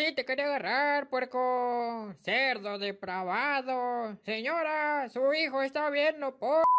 Sí, te quería agarrar, puerco. Cerdo depravado. Señora, su hijo está viendo por...